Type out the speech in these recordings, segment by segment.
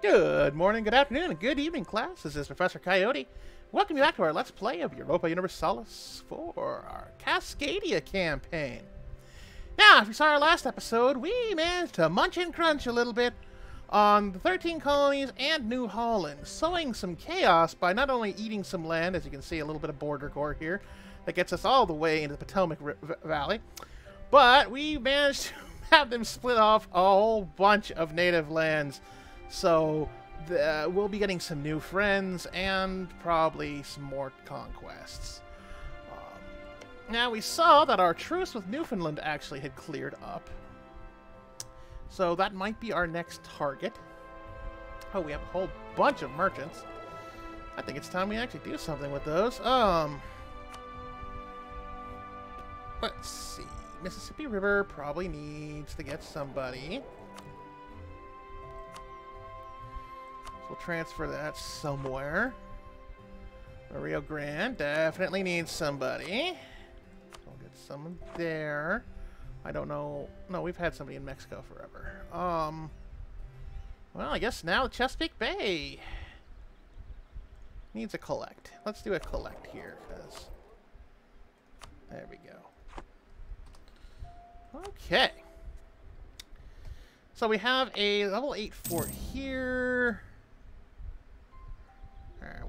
Good morning, good afternoon, and good evening, class. This is Professor Coyote. Welcome you back to our Let's Play of Europa Universalis for our Cascadia campaign. Now, if you saw our last episode, we managed to munch and crunch a little bit on the 13 colonies and New Holland, sowing some chaos by not only eating some land, as you can see a little bit of border gore here, that gets us all the way into the Potomac R Valley, but we managed to have them split off a whole bunch of native lands so the, we'll be getting some new friends and probably some more conquests. Um, now we saw that our truce with Newfoundland actually had cleared up. So that might be our next target. Oh, we have a whole bunch of merchants. I think it's time we actually do something with those. Um, let's see. Mississippi River probably needs to get somebody. We'll transfer that somewhere. Rio Grande definitely needs somebody. We'll get someone there. I don't know. No, we've had somebody in Mexico forever. Um. Well, I guess now Chesapeake Bay needs a collect. Let's do a collect here, because there we go. Okay. So we have a level 8 fort here.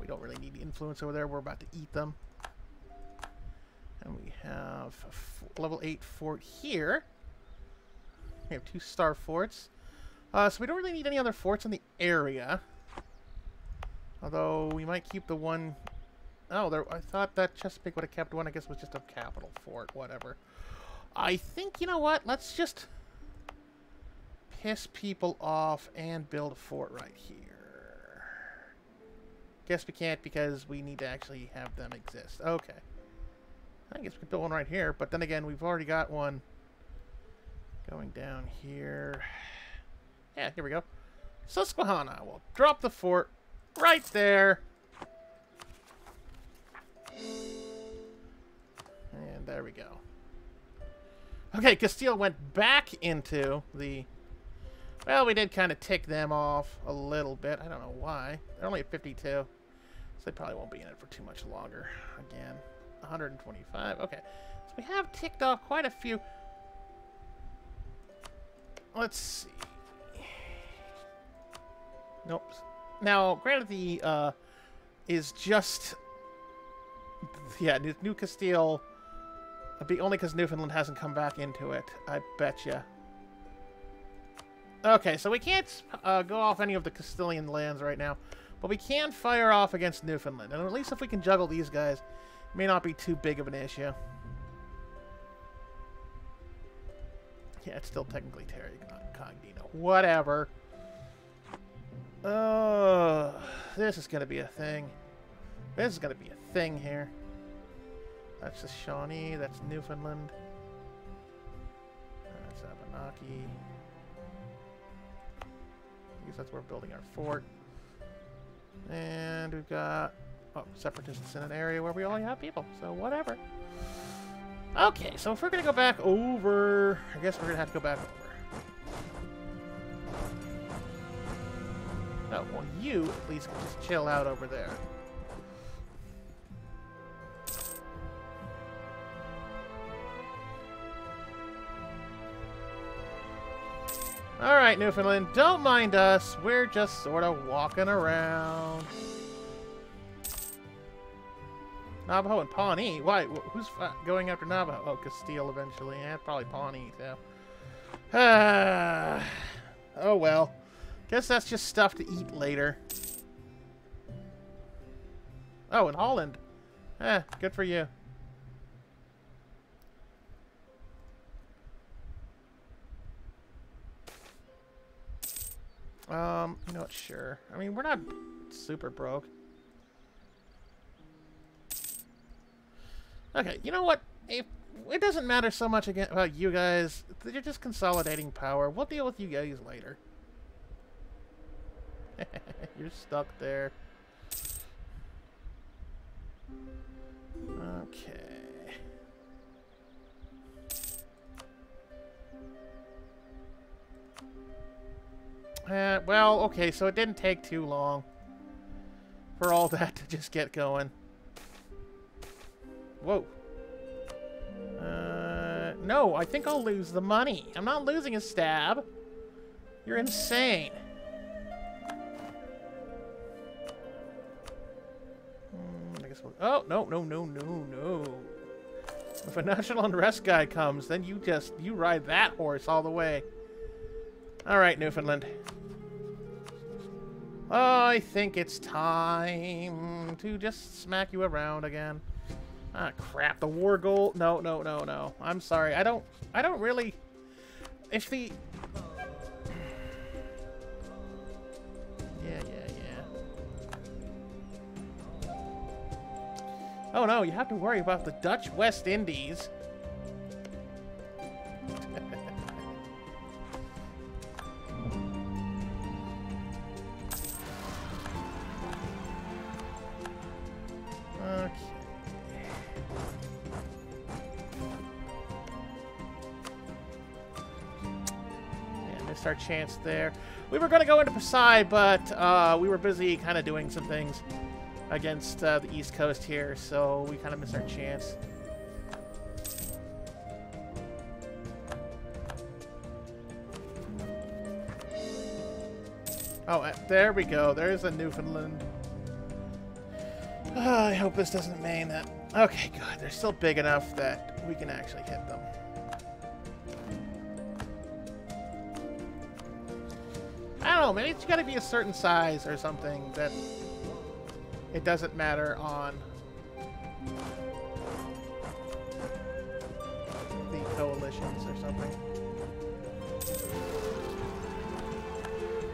Don't really need influence over there. We're about to eat them. And we have level 8 fort here. We have two star forts. Uh, so we don't really need any other forts in the area. Although we might keep the one... Oh, there, I thought that Chesapeake would have kept one. I guess it was just a capital fort. Whatever. I think, you know what? Let's just piss people off and build a fort right here. Guess we can't because we need to actually have them exist. Okay. I guess we could build one right here, but then again, we've already got one going down here. Yeah, here we go. Susquehanna. We'll drop the fort right there. And there we go. Okay, Castile went back into the well, we did kind of tick them off a little bit. I don't know why. They're only at 52. So they probably won't be in it for too much longer. Again, 125. Okay. So we have ticked off quite a few. Let's see. Nope. Now, granted, the uh, is just yeah, New Castile. Would be only because Newfoundland hasn't come back into it. I betcha. Okay, so we can't uh, go off any of the Castilian lands right now, but we can fire off against Newfoundland. And at least if we can juggle these guys, it may not be too big of an issue. Yeah, it's still technically Terra Incognita. Whatever. Oh, this is going to be a thing. This is going to be a thing here. That's the Shawnee. That's Newfoundland. That's Abenaki I guess that's where we're building our fort. And we've got oh, separatists in an area where we only have people, so whatever. Okay, so if we're to go back over, I guess we're to have to go back over. Oh, well, you at least just chill out over there. Alright, Newfoundland, don't mind us. We're just sort of walking around. Navajo and Pawnee? Why? Who's going after Navajo? Oh, Castile eventually. And probably Pawnee, too. Ah, oh, well. Guess that's just stuff to eat later. Oh, in Holland. Eh, good for you. Um, you know what, sure. I mean, we're not super broke. Okay, you know what? If it doesn't matter so much again about you guys. You're just consolidating power. We'll deal with you guys later. You're stuck there. Okay. Uh, well, okay, so it didn't take too long for all that to just get going. Whoa. Uh, no, I think I'll lose the money. I'm not losing a stab. You're insane. Hmm, I guess we'll, oh, no, no, no, no, no. If a national unrest guy comes, then you just, you ride that horse all the way. All right, Newfoundland. I think it's time to just smack you around again. Ah, crap. The war goal. No, no, no, no. I'm sorry. I don't, I don't really... If the... Yeah, yeah, yeah. Oh, no. You have to worry about the Dutch West Indies. Our chance there. We were going to go into Pasai, but uh, we were busy kind of doing some things against uh, the East Coast here, so we kind of missed our chance. Oh, uh, there we go. There's a Newfoundland. Uh, I hope this doesn't mean that... Okay, good. They're still big enough that we can actually hit them. Know. Maybe it's got to be a certain size or something that it doesn't matter on the coalitions or something.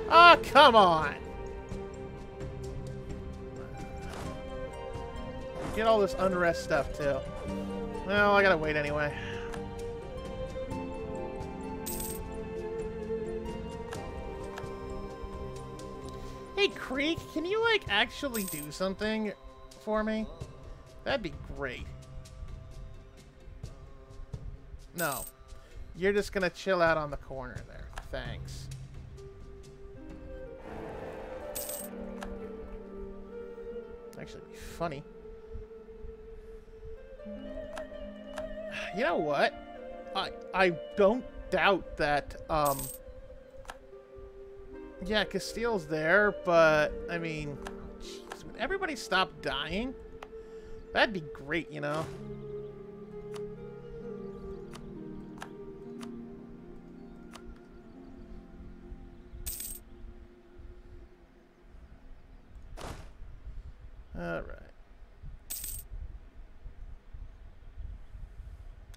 Ah, oh, come on! Get all this unrest stuff, too. Well, I gotta wait anyway. Creek, can you, like, actually do something for me? That'd be great. No. You're just gonna chill out on the corner there. Thanks. Actually, be funny. You know what? I I don't doubt that um yeah, Castile's there, but, I mean, geez, would everybody stop dying? That'd be great, you know? Alright.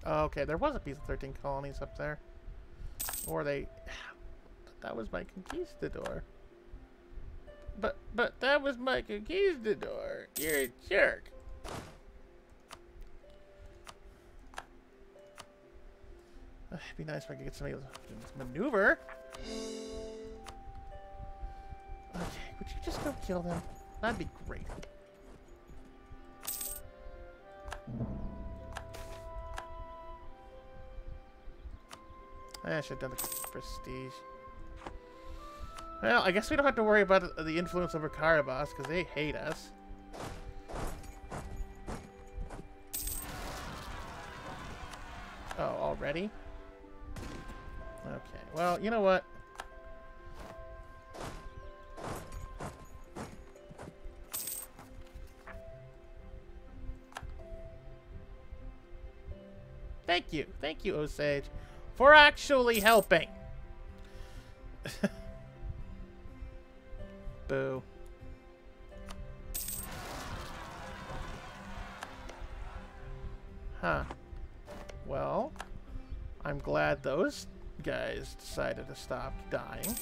Okay, there was a piece of 13 colonies up there. Or they that was my conquistador. But, but that was my conquistador. You're a jerk. It'd be nice if I could get somebody to maneuver. Okay, would you just go kill them? That'd be great. I should have done the prestige. Well, I guess we don't have to worry about the influence over Karabas, because they hate us. Oh, already? Okay, well, you know what? Thank you. Thank you, Osage, for actually helping. Boo. Huh. Well, I'm glad those guys decided to stop dying.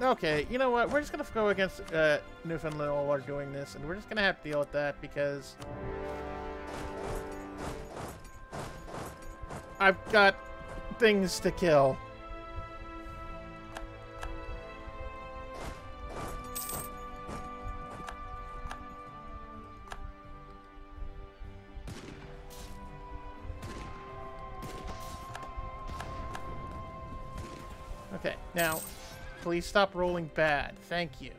Okay, you know what? We're just gonna go against uh, Newfoundland while we're doing this, and we're just gonna have to deal with that because I've got things to kill. Okay, now, please stop rolling bad. Thank you.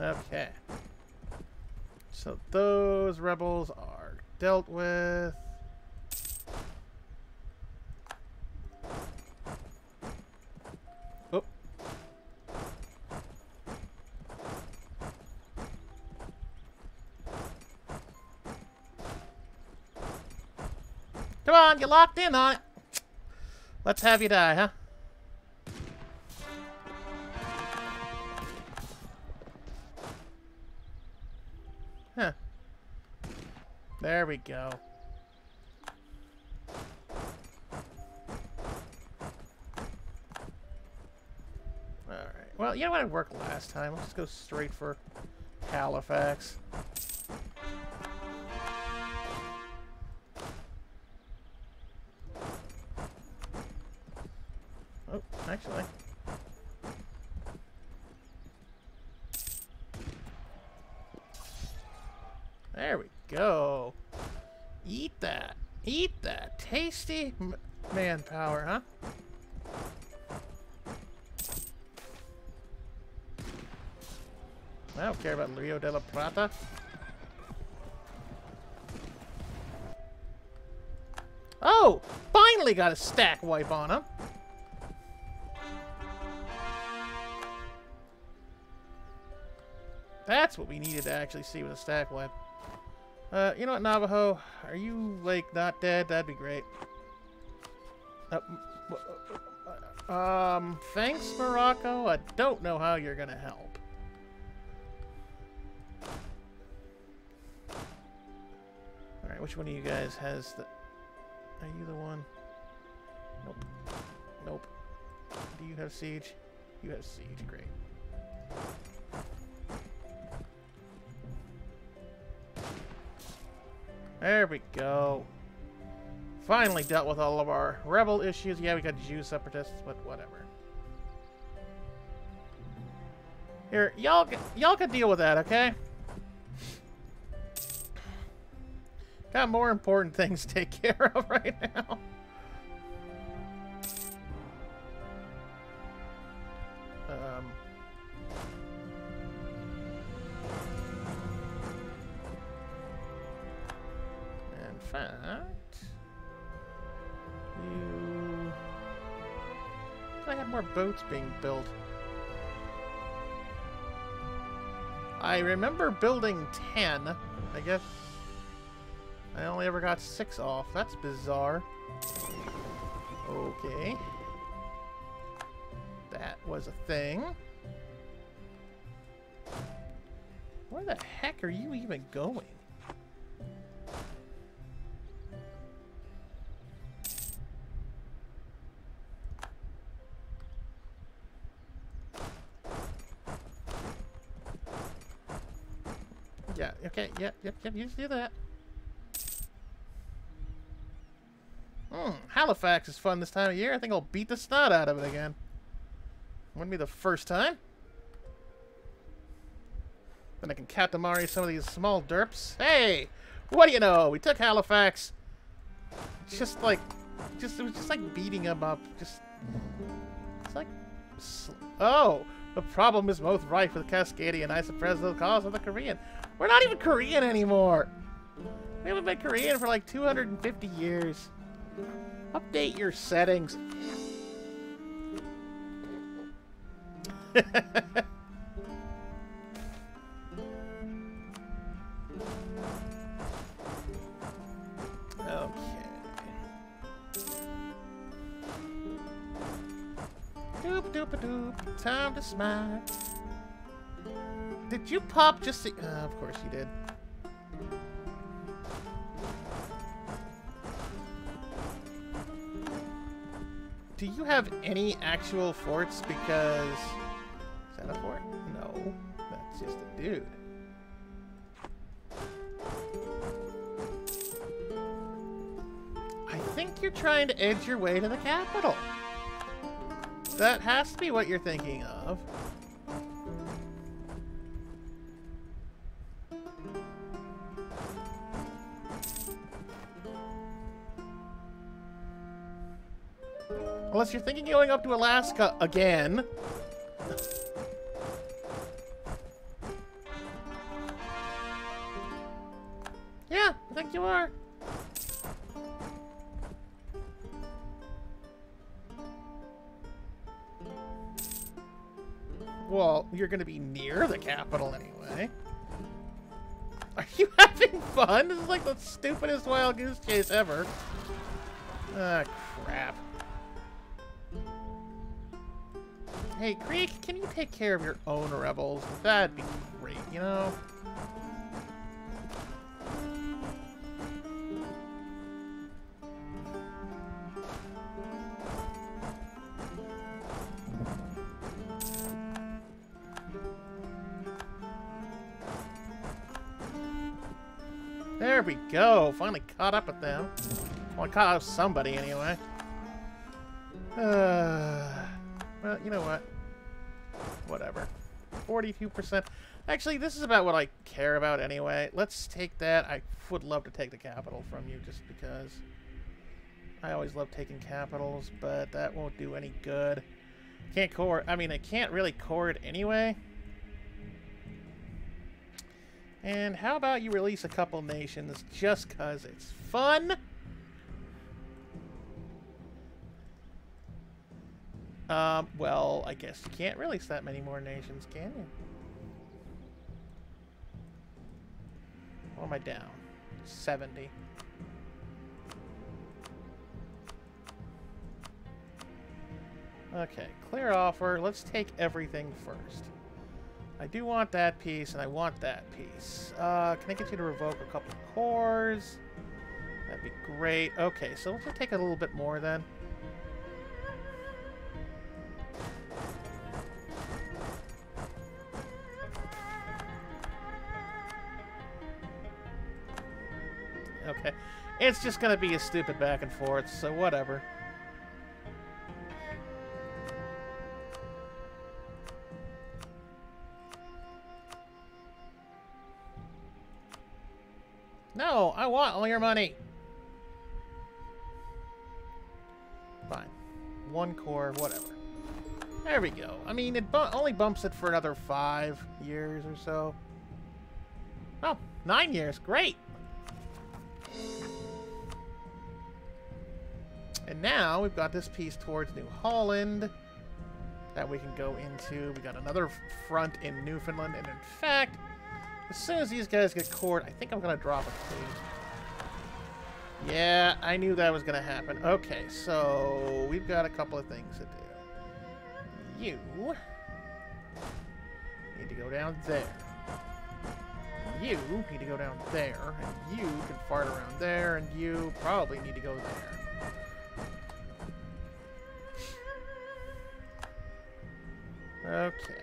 okay. So those rebels are dealt with. Locked in on it. Let's have you die, huh? Huh. There we go. Alright. Well, you know what? It worked last time. Let's just go straight for Halifax. Actually. There we go. Eat that. Eat that. Tasty manpower, huh? I don't care about Rio de la Plata. Oh! Finally got a stack wipe on him. That's what we needed to actually see with a stack wipe. Uh, you know what, Navajo? Are you, like, not dead? That'd be great. Uh, um, thanks, Morocco. I don't know how you're gonna help. Alright, which one of you guys has the... Are you the one? Nope. Nope. Do you have siege? You have siege, great. There we go. Finally dealt with all of our rebel issues. Yeah, we got Jew separatists, but whatever. Here, y'all y'all can deal with that, okay? Got more important things to take care of right now. Boats being built. I remember building 10. I guess I only ever got 6 off. That's bizarre. Okay. That was a thing. Where the heck are you even going? Yep, yep, yep, you do that. Hmm, Halifax is fun this time of year. I think I'll beat the snot out of it again. Wouldn't be the first time. Then I can Katamari some of these small derps. Hey! What do you know? We took Halifax. Just like... Just, it was just like beating them up. Just... It's like... Oh! The problem is both rife with Cascadia and I suppress the cause of the Korean. We're not even Korean anymore! We haven't been Korean for like 250 years. Update your settings. okay. Doop doop a doop. Time to smile. Did you pop just to... Uh, of course you did. Do you have any actual forts? Because... Is that a fort? No. That's just a dude. I think you're trying to edge your way to the capital. That has to be what you're thinking of. Unless you're thinking going up to Alaska again. yeah, I think you are. Well, you're going to be near the capital anyway. Are you having fun? This is like the stupidest wild goose chase ever. Ah, crap. Hey, Creek, can you take care of your own rebels? That'd be great, you know? There we go. Finally caught up with them. Well, I caught up with somebody anyway. Uh, well, you know what? Whatever. 42%. Actually, this is about what I care about anyway. Let's take that. I would love to take the capital from you just because I always love taking capitals, but that won't do any good. Can't core. I mean, I can't really core it anyway. And how about you release a couple nations just because it's fun? Um, well, I guess you can't release that many more nations, can you? What am I down? 70. Okay, clear offer. Let's take everything first. I do want that piece, and I want that piece. Uh, can I get you to revoke a couple cores? That'd be great. Okay, so let's take a little bit more then. It's just gonna be a stupid back and forth, so whatever. No, I want all your money. Fine. One core, whatever. There we go. I mean, it bu only bumps it for another five years or so. Oh, nine years. Great. Now we've got this piece towards New Holland that we can go into. We got another front in Newfoundland, and in fact, as soon as these guys get cored, I think I'm going to drop a fleet. Yeah, I knew that was going to happen. Okay, so we've got a couple of things to do. You need to go down there. You need to go down there, and you can fart around there, and you probably need to go there. Okay.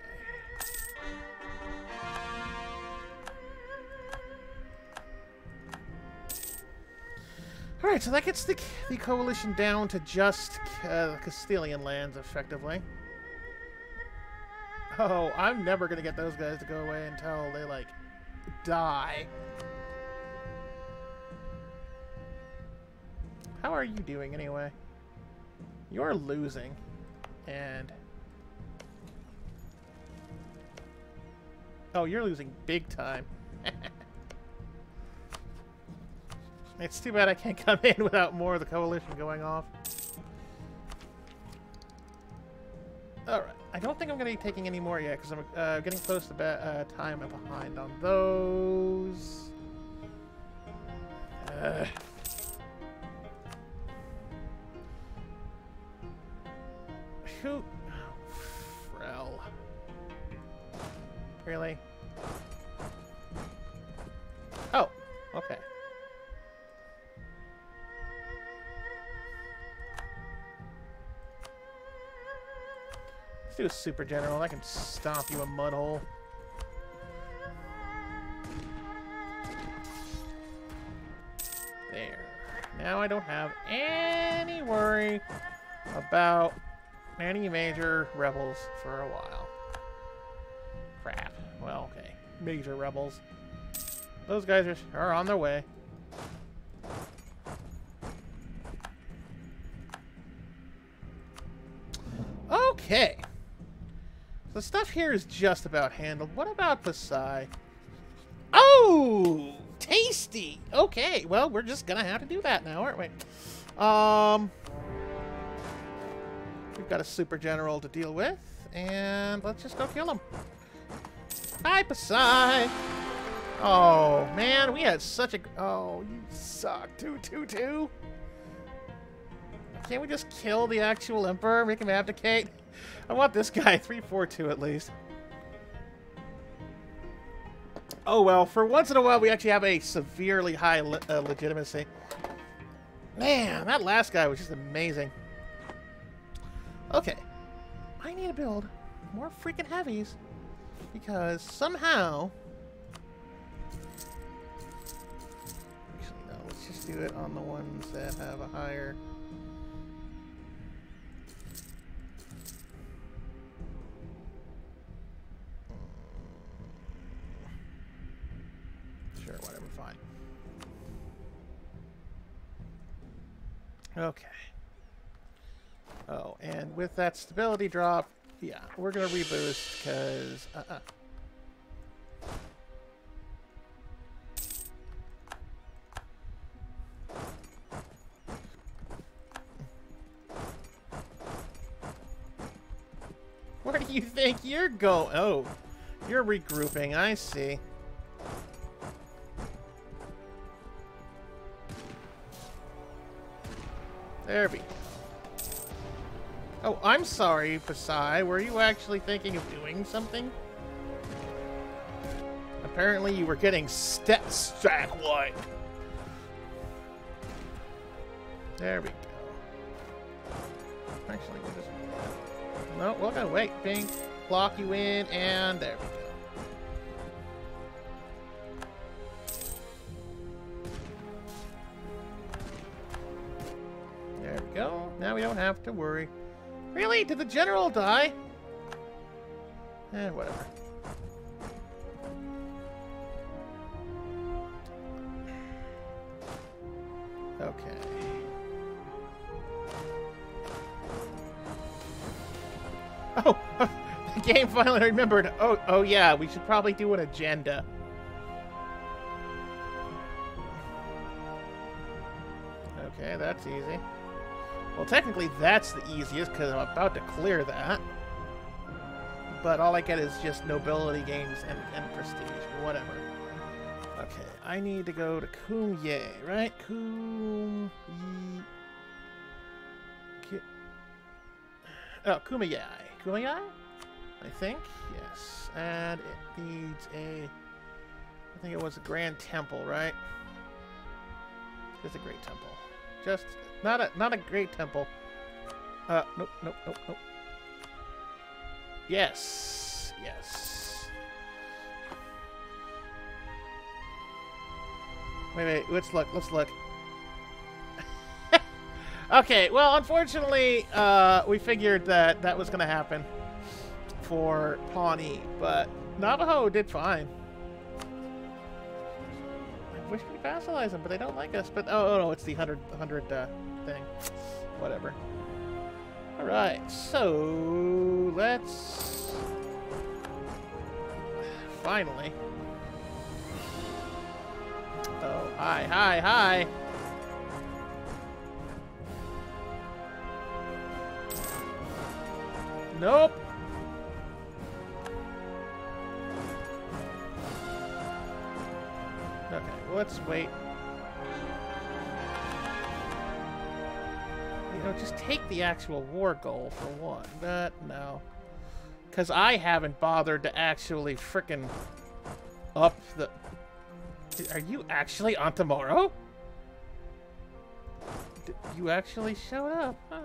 Alright, so that gets the, the coalition down to just uh, Castilian lands, effectively. Oh, I'm never going to get those guys to go away until they, like, die. How are you doing, anyway? You're losing. And... Oh, you're losing big time. it's too bad I can't come in without more of the coalition going off. Alright. I don't think I'm going to be taking any more yet, because I'm uh, getting close to uh, time behind on those. Uh. Who... Oh. Really? Do a super general. I can stomp you a mud hole. There. Now I don't have any worry about any major rebels for a while. Crap. Well, okay. Major rebels. Those guys are, are on their way. Okay. The stuff here is just about handled. What about Pasai? Oh! Tasty! Okay, well, we're just gonna have to do that now, aren't we? Um... We've got a super general to deal with, and let's just go kill him. Hi, Pasai! Oh, man, we had such a... Oh, you suck. 222? Can't we just kill the actual Emperor, make him abdicate? I want this guy, 342 at least. Oh well, for once in a while we actually have a severely high le uh, legitimacy. Man, that last guy was just amazing. Okay, I need to build more freaking heavies because somehow... Actually, no, let's just do it on the ones that have a higher... Okay. Oh, and with that stability drop, yeah, we're gonna reboost because uh, uh Where do you think you're going? Oh, you're regrouping. I see. We. Oh, I'm sorry, Pasai. Were you actually thinking of doing something? Apparently you were getting step stack what? There we go. Actually, we'll just... No, we're gonna wait. Pink, lock you in, and there we go. Now we don't have to worry. Really? Did the general die? Eh, whatever. Okay. Oh, the game finally remembered. Oh, oh yeah, we should probably do an agenda. Okay, that's easy. Well, technically that's the easiest because I'm about to clear that. But all I get is just nobility gains and, and prestige, whatever. Okay, I need to go to Kumye, right? Kum... Oh, Kumeyaay. Kumeyaay? I think? Yes. And it needs a... I think it was a Grand Temple, right? It's a Great Temple. Just not a not a great temple. Uh, nope, nope, nope, nope. Yes, yes. Wait, wait, let's look, let's look. okay, well, unfortunately, uh, we figured that that was going to happen for Pawnee, but Navajo did fine. I wish we could vassalize them, but they don't like us. But oh, oh no, it's the hundred, hundred uh, thing. Whatever. All right, so let's finally. Oh, hi, hi, hi. Nope. Okay, let's wait. Just take the actual war goal for one. But no. Because I haven't bothered to actually frickin' up the... Are you actually Antemoro? You actually showed up, huh?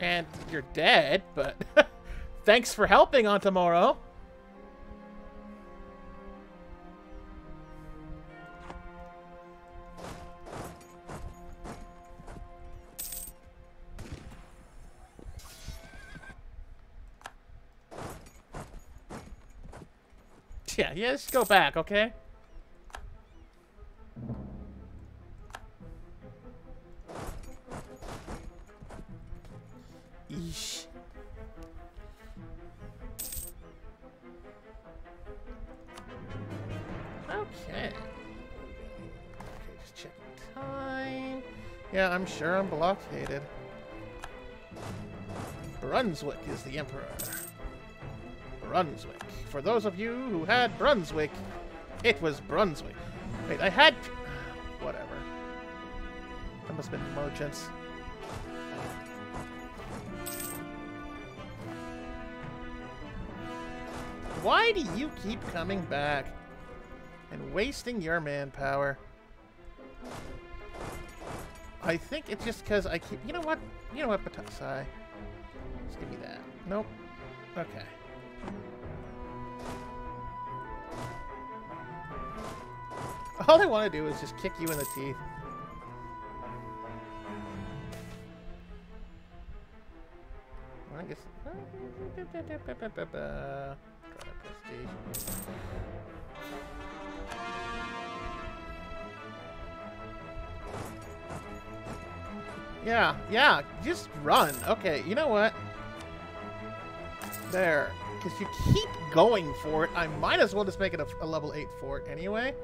And you're dead, but thanks for helping Antemoro. Yeah, yeah, let's go back, okay? Eesh. Okay. Okay, just check time. Yeah, I'm sure I'm blockaded. Brunswick is the emperor. Brunswick. For those of you who had Brunswick, it was Brunswick. Wait, I had... Whatever. That must have been merchants. Why do you keep coming back? And wasting your manpower? I think it's just because I keep... You know what? You know what, Batasai? Just give me that. Nope. Okay. All they want to do is just kick you in the teeth. I guess... prestige. Yeah, yeah, just run. Okay, you know what? There. Because you keep going for it, I might as well just make it a, a level 8 fort anyway.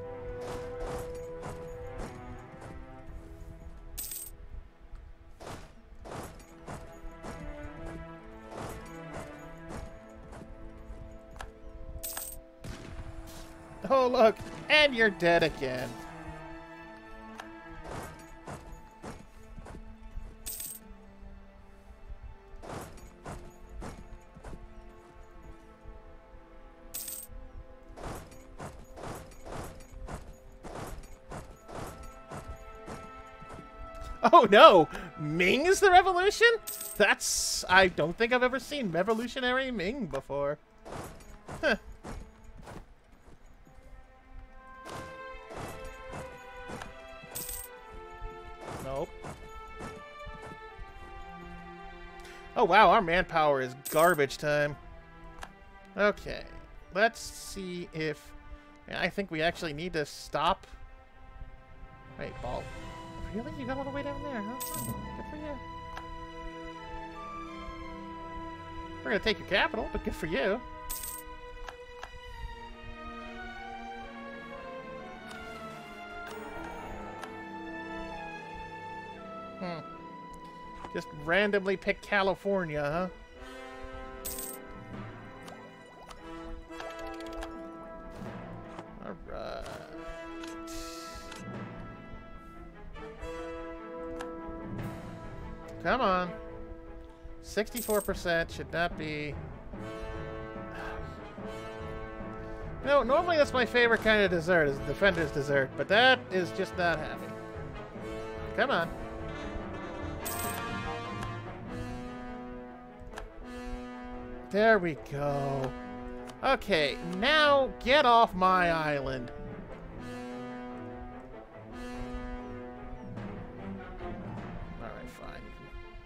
You're dead again. Oh no! Ming is the revolution? That's... I don't think I've ever seen revolutionary Ming before. Wow, our manpower is garbage time. Okay, let's see if... I think we actually need to stop... Wait, ball. Really? You got all the way down there, huh? Good for you. We're gonna take your capital, but good for you. Hmm. Just randomly pick California, huh? Come on. 64% should not be... No, normally that's my favorite kind of dessert, is Defender's dessert, but that is just not happening. Come on. There we go. Okay, now get off my island. Alright, fine.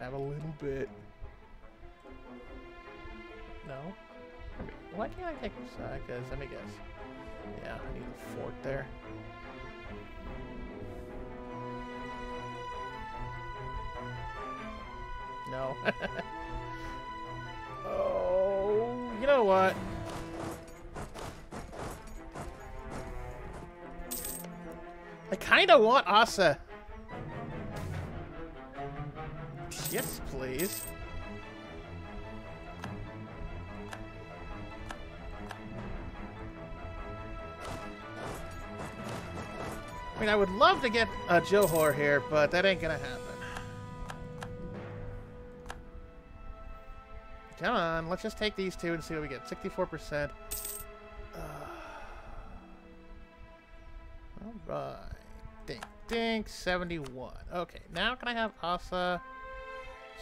Have a little bit. No? Why can't I take this uh, side? Because, let me guess. Yeah, I need a fort there. No. you know what? I kind of want Asa. Yes, please. I mean, I would love to get a Johor here, but that ain't gonna happen. Come on, let's just take these two and see what we get. 64%. Uh, Alright. Dink, dink, 71. Okay, now can I have Asa?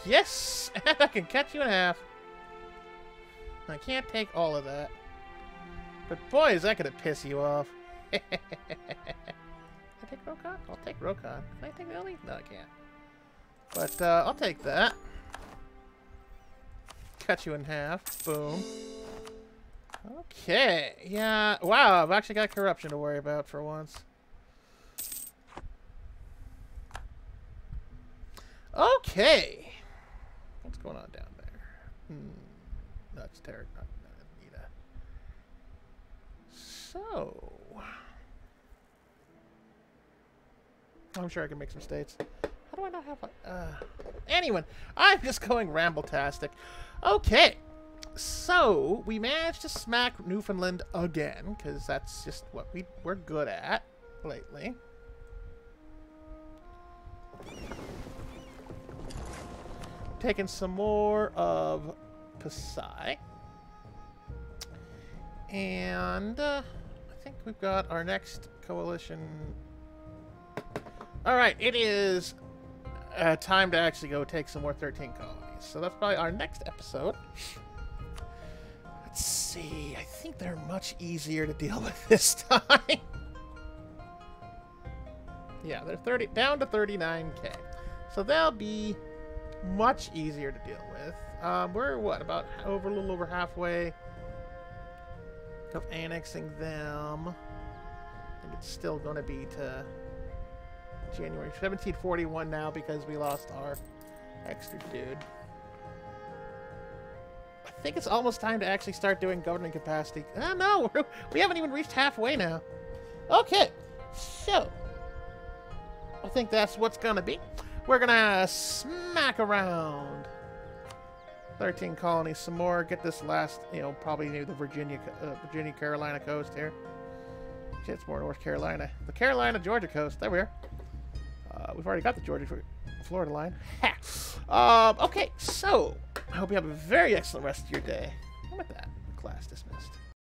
Yes! And I can cut you in half. I can't take all of that. But boy, is that gonna piss you off. I take Rokan? I'll take Rokan. Can I take Lily? No, I can't. But uh, I'll take that. Cut you in half. Boom. Okay. Yeah. Wow, I've actually got corruption to worry about for once. Okay. What's going on down there? Hmm. That's Nita. So. I'm sure I can make some states. How do I not have a... Uh, anyway, I'm just going ramble-tastic. Okay. So, we managed to smack Newfoundland again, because that's just what we, we're good at lately. Taking some more of Pasai. And uh, I think we've got our next coalition. All right, it is uh, time to actually go take some more 13 colonies. So that's probably our next episode. Let's see. I think they're much easier to deal with this time. yeah, they're 30 down to 39k. So they'll be much easier to deal with. Um, we're what about over a little over halfway of annexing them. I think it's still going to be to January 1741 now because we lost our extra dude. I think it's almost time to actually start doing governing capacity. Ah, no, we're, we haven't even reached halfway now. Okay, so I think that's what's gonna be. We're gonna smack around 13 colonies some more. Get this last, you know, probably near the Virginia, uh, Virginia Carolina coast here. Shit, it's more North Carolina. The Carolina Georgia coast. There we are. Uh, we've already got the Georgia Florida line. Ha! Um, okay, so I hope you have a very excellent rest of your day. And with that, class dismissed.